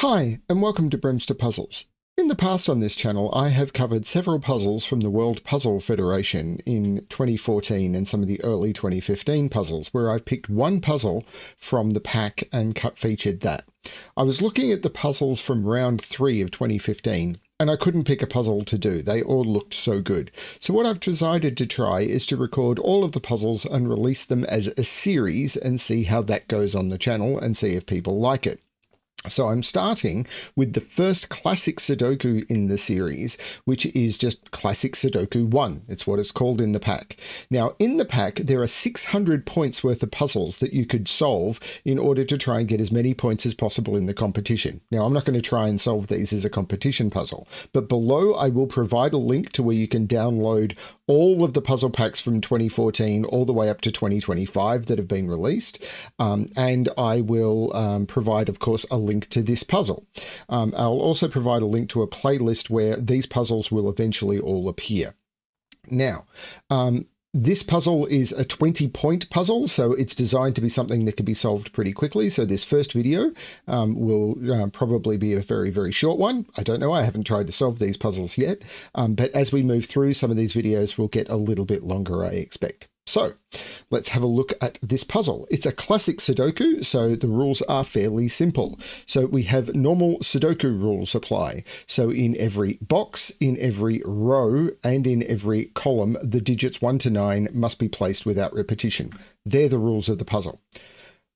Hi, and welcome to Bremster Puzzles. In the past on this channel, I have covered several puzzles from the World Puzzle Federation in 2014 and some of the early 2015 puzzles, where I've picked one puzzle from the pack and cut featured that. I was looking at the puzzles from round three of 2015, and I couldn't pick a puzzle to do. They all looked so good. So what I've decided to try is to record all of the puzzles and release them as a series and see how that goes on the channel and see if people like it. So I'm starting with the first classic Sudoku in the series, which is just classic Sudoku 1. It's what it's called in the pack. Now, in the pack, there are 600 points worth of puzzles that you could solve in order to try and get as many points as possible in the competition. Now, I'm not going to try and solve these as a competition puzzle, but below I will provide a link to where you can download all of the puzzle packs from 2014 all the way up to 2025 that have been released. Um, and I will um, provide, of course, a link to this puzzle. Um, I'll also provide a link to a playlist where these puzzles will eventually all appear. Now, um, this puzzle is a 20 point puzzle, so it's designed to be something that can be solved pretty quickly. So this first video um, will uh, probably be a very, very short one. I don't know, I haven't tried to solve these puzzles yet, um, but as we move through, some of these videos will get a little bit longer, I expect. So let's have a look at this puzzle. It's a classic Sudoku, so the rules are fairly simple. So we have normal Sudoku rules apply. So in every box, in every row, and in every column, the digits 1 to 9 must be placed without repetition. They're the rules of the puzzle.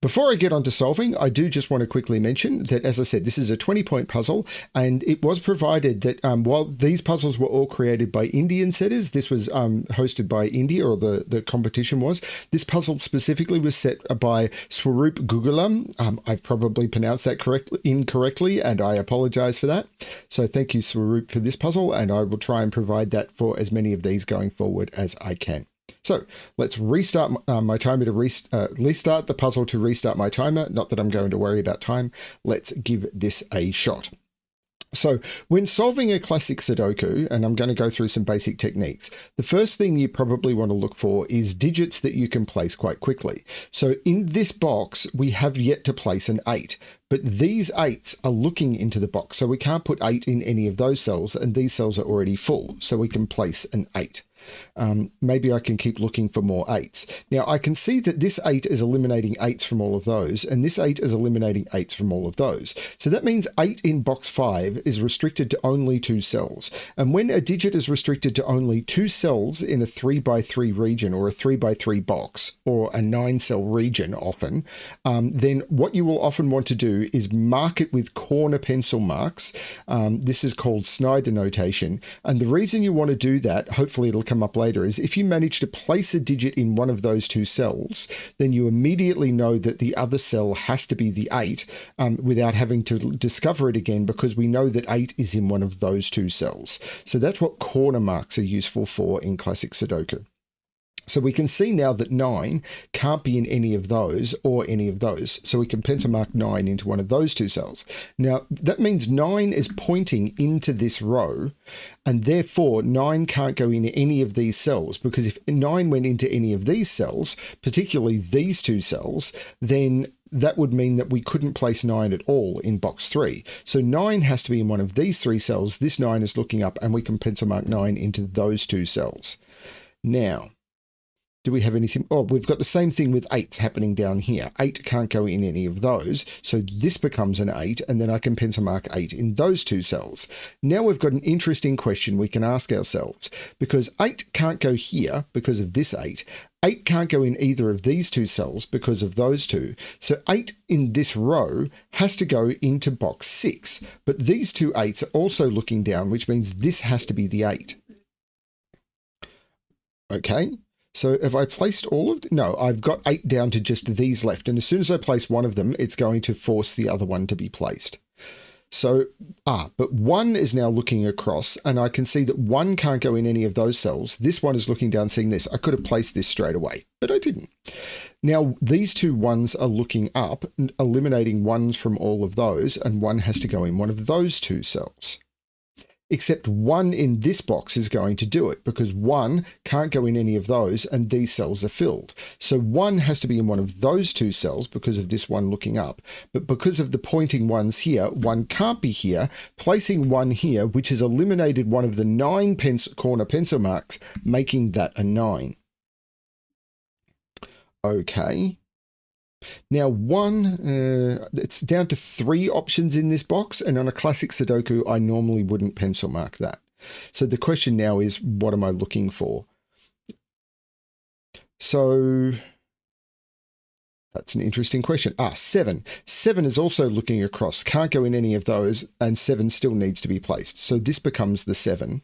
Before I get on to solving, I do just want to quickly mention that, as I said, this is a 20 point puzzle, and it was provided that um, while these puzzles were all created by Indian setters, this was um, hosted by India, or the, the competition was. This puzzle specifically was set by Swaroop Guggilam. Um, I've probably pronounced that correctly, incorrectly, and I apologize for that. So thank you, Swaroop, for this puzzle, and I will try and provide that for as many of these going forward as I can. So let's restart uh, my timer to rest, uh, restart the puzzle to restart my timer. Not that I'm going to worry about time. Let's give this a shot. So when solving a classic Sudoku, and I'm going to go through some basic techniques, the first thing you probably want to look for is digits that you can place quite quickly. So in this box, we have yet to place an 8, but these 8s are looking into the box. So we can't put 8 in any of those cells, and these cells are already full. So we can place an 8 um, maybe I can keep looking for more eights. Now I can see that this eight is eliminating eights from all of those, and this eight is eliminating eights from all of those. So that means eight in box five is restricted to only two cells. And when a digit is restricted to only two cells in a three by three region or a three by three box or a nine cell region often, um, then what you will often want to do is mark it with corner pencil marks. Um, this is called Snyder notation. And the reason you want to do that, hopefully it'll come up later is if you manage to place a digit in one of those two cells, then you immediately know that the other cell has to be the 8 um, without having to discover it again because we know that 8 is in one of those two cells. So that's what corner marks are useful for in classic Sudoku. So we can see now that 9 can't be in any of those or any of those. So we can pencil mark 9 into one of those two cells. Now that means 9 is pointing into this row and therefore 9 can't go in any of these cells because if 9 went into any of these cells, particularly these two cells, then that would mean that we couldn't place 9 at all in box 3. So 9 has to be in one of these three cells. This 9 is looking up and we can pencil mark 9 into those two cells. Now, do we have anything? Oh, we've got the same thing with eights happening down here. Eight can't go in any of those. So this becomes an eight, and then I can pencil mark eight in those two cells. Now we've got an interesting question we can ask ourselves because eight can't go here because of this eight. 8 can't go in either of these two cells because of those two. So 8 in this row has to go into box 6. But these two 8s are also looking down, which means this has to be the 8. Okay, so if I placed all of, the, no, I've got eight down to just these left. And as soon as I place one of them, it's going to force the other one to be placed. So, ah, but one is now looking across and I can see that one can't go in any of those cells. This one is looking down, seeing this. I could have placed this straight away, but I didn't. Now, these two ones are looking up, eliminating ones from all of those, and one has to go in one of those two cells. Except one in this box is going to do it because one can't go in any of those and these cells are filled. So one has to be in one of those two cells because of this one looking up. But because of the pointing ones here, one can't be here. Placing one here, which has eliminated one of the nine pence corner pencil marks, making that a nine. Okay. Now, one, uh, it's down to three options in this box, and on a classic Sudoku, I normally wouldn't pencil mark that. So the question now is, what am I looking for? So that's an interesting question. Ah, seven. Seven is also looking across, can't go in any of those, and seven still needs to be placed. So this becomes the seven.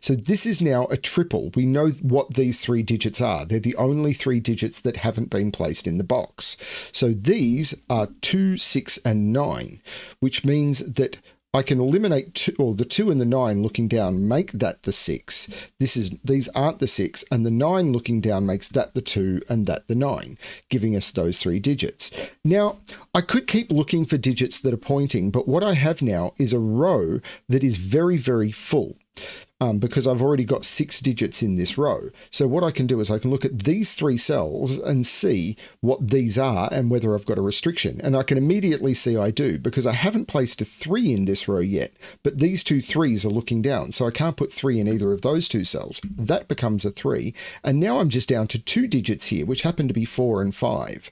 So this is now a triple. We know what these three digits are. They're the only three digits that haven't been placed in the box. So these are 2, 6, and 9, which means that I can eliminate two, or the 2 and the 9 looking down make that the 6. This is These aren't the 6, and the 9 looking down makes that the 2 and that the 9, giving us those three digits. Now, I could keep looking for digits that are pointing, but what I have now is a row that is very, very full um, because I've already got six digits in this row. So what I can do is I can look at these three cells and see what these are and whether I've got a restriction. And I can immediately see I do because I haven't placed a three in this row yet, but these two threes are looking down. So I can't put three in either of those two cells. That becomes a three. And now I'm just down to two digits here, which happen to be four and five.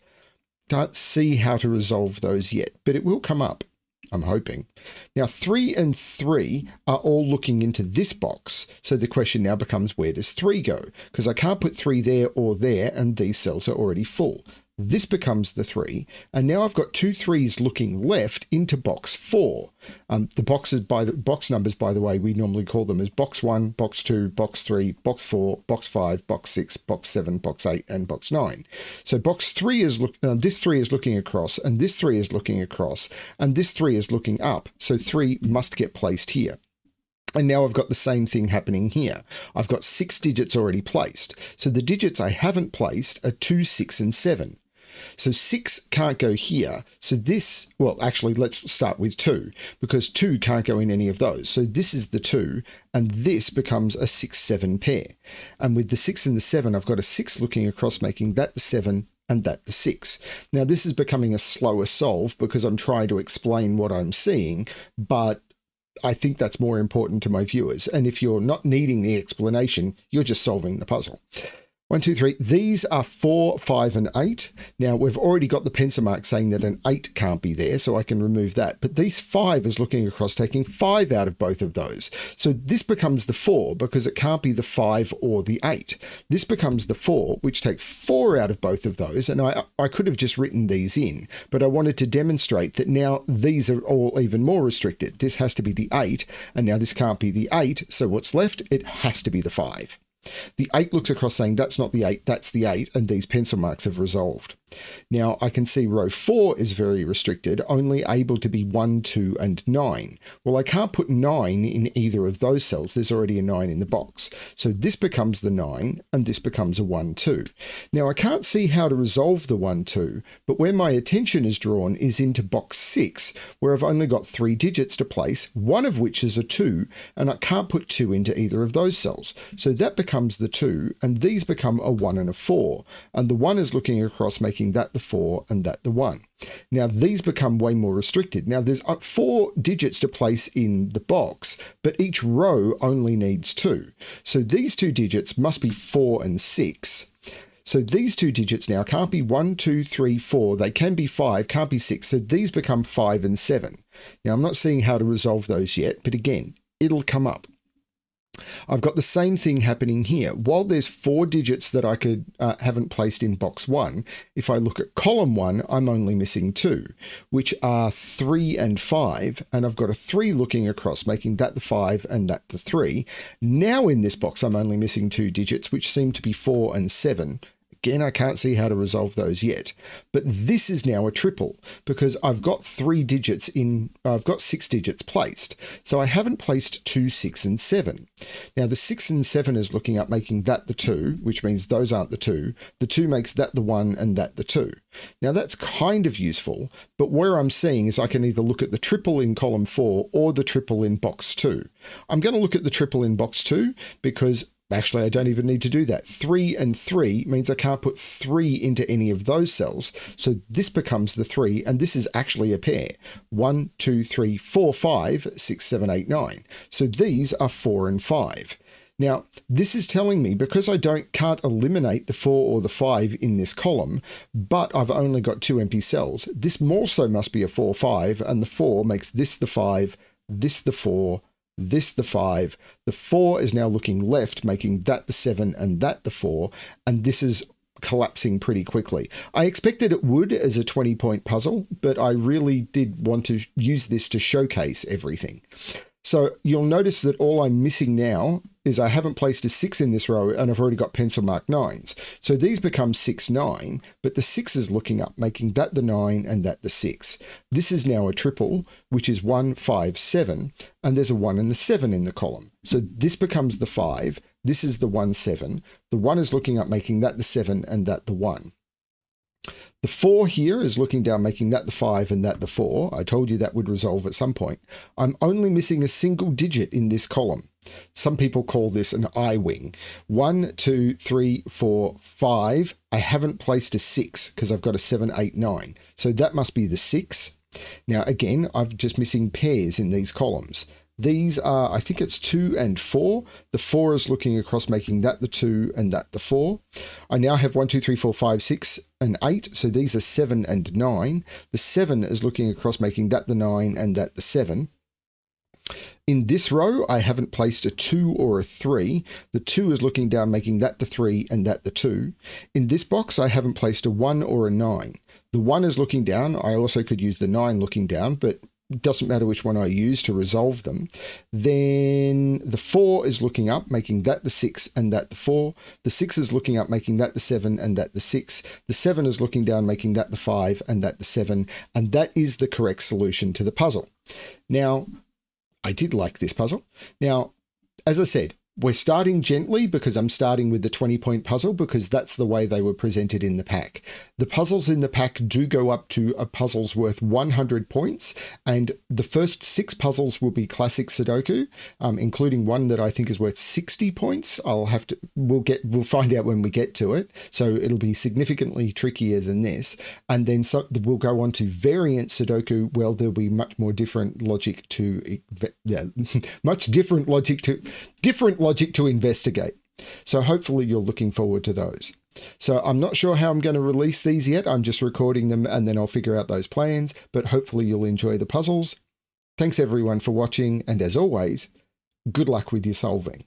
Can't see how to resolve those yet, but it will come up. I'm hoping. Now, three and three are all looking into this box. So the question now becomes where does three go? Because I can't put three there or there, and these cells are already full. This becomes the three, and now I've got two threes looking left into box four. Um, the boxes by the box numbers, by the way, we normally call them as box one, box two, box three, box four, box five, box six, box seven, box eight, and box nine. So box three is look. Uh, this three is looking across, and this three is looking across, and this three is looking up. So three must get placed here. And now I've got the same thing happening here. I've got six digits already placed. So the digits I haven't placed are 2, 6, and 7. So six can't go here. So this, well, actually, let's start with two because two can't go in any of those. So this is the two, and this becomes a six, seven pair. And with the six and the seven, I've got a six looking across, making that the seven and that the six. Now, this is becoming a slower solve because I'm trying to explain what I'm seeing, but I think that's more important to my viewers. And if you're not needing the explanation, you're just solving the puzzle. One, two, three. These are four, five, and eight. Now, we've already got the pencil mark saying that an eight can't be there, so I can remove that. But these five is looking across, taking five out of both of those. So this becomes the four because it can't be the five or the eight. This becomes the four, which takes four out of both of those. And I, I could have just written these in, but I wanted to demonstrate that now these are all even more restricted. This has to be the eight, and now this can't be the eight. So what's left? It has to be the five. The 8 looks across saying that's not the 8, that's the 8, and these pencil marks have resolved. Now I can see row 4 is very restricted, only able to be 1, 2, and 9. Well, I can't put 9 in either of those cells, there's already a 9 in the box. So this becomes the 9, and this becomes a 1, 2. Now I can't see how to resolve the 1, 2, but where my attention is drawn is into box 6, where I've only got three digits to place, one of which is a 2, and I can't put 2 into either of those cells. So that becomes the 2, and these become a 1 and a 4, and the 1 is looking across making making that the 4 and that the 1. Now these become way more restricted. Now there's uh, four digits to place in the box, but each row only needs two. So these two digits must be 4 and 6. So these two digits now can't be 1, 2, 3, 4. They can be 5, can't be 6. So these become 5 and 7. Now I'm not seeing how to resolve those yet, but again, it'll come up. I've got the same thing happening here. While there's four digits that I could uh, haven't placed in box one, if I look at column one, I'm only missing two, which are three and five, and I've got a three looking across, making that the five and that the three. Now in this box, I'm only missing two digits, which seem to be four and seven. Again, I can't see how to resolve those yet. But this is now a triple because I've got three digits in, I've got six digits placed. So I haven't placed two, six, and seven. Now the six and seven is looking up making that the two, which means those aren't the two. The two makes that the one and that the two. Now that's kind of useful, but where I'm seeing is I can either look at the triple in column four or the triple in box two. I'm going to look at the triple in box two because Actually, I don't even need to do that. 3 and 3 means I can't put 3 into any of those cells. So this becomes the 3, and this is actually a pair. 1, 2, 3, 4, 5, 6, 7, 8, 9. So these are 4 and 5. Now, this is telling me because I don't can't eliminate the 4 or the 5 in this column, but I've only got two empty cells, this also must be a 4, 5, and the 4 makes this the 5, this the 4, this the 5. The 4 is now looking left, making that the 7 and that the 4. And this is collapsing pretty quickly. I expected it would as a 20 point puzzle, but I really did want to use this to showcase everything. So you'll notice that all I'm missing now is I haven't placed a 6 in this row and I've already got pencil mark 9s. So these become 6, 9, but the 6 is looking up, making that the 9 and that the 6. This is now a triple, which is 1, 5, 7, and there's a 1 and the 7 in the column. So this becomes the 5, this is the 1, 7. The 1 is looking up, making that the 7 and that the 1. The 4 here is looking down, making that the 5 and that the 4. I told you that would resolve at some point. I'm only missing a single digit in this column. Some people call this an I-wing. One, two, three, four, five. I haven't placed a 6 because I've got a 7, 8, 9. So that must be the 6. Now, again, I'm just missing pairs in these columns. These are, I think it's 2 and 4. The 4 is looking across, making that the 2 and that the 4. I now have 1, 2, 3, 4, 5, 6 and 8. So these are 7 and 9. The 7 is looking across, making that the 9 and that the 7. In this row, I haven't placed a 2 or a 3. The 2 is looking down, making that the 3 and that the 2. In this box, I haven't placed a 1 or a 9. The 1 is looking down. I also could use the 9 looking down, but doesn't matter which one I use to resolve them. Then the 4 is looking up, making that the 6 and that the 4. The 6 is looking up, making that the 7 and that the 6. The 7 is looking down, making that the 5 and that the 7. And that is the correct solution to the puzzle. Now, I did like this puzzle. Now, as I said, we're starting gently because I'm starting with the 20 point puzzle because that's the way they were presented in the pack. The puzzles in the pack do go up to a puzzle's worth 100 points, and the first six puzzles will be classic Sudoku, um, including one that I think is worth 60 points. I'll have to, we'll get, we'll find out when we get to it. So it'll be significantly trickier than this. And then so, we'll go on to variant Sudoku. Well, there'll be much more different logic to, yeah, much different logic to, different logic to investigate. So hopefully you're looking forward to those. So I'm not sure how I'm going to release these yet. I'm just recording them and then I'll figure out those plans, but hopefully you'll enjoy the puzzles. Thanks everyone for watching, and as always, good luck with your solving.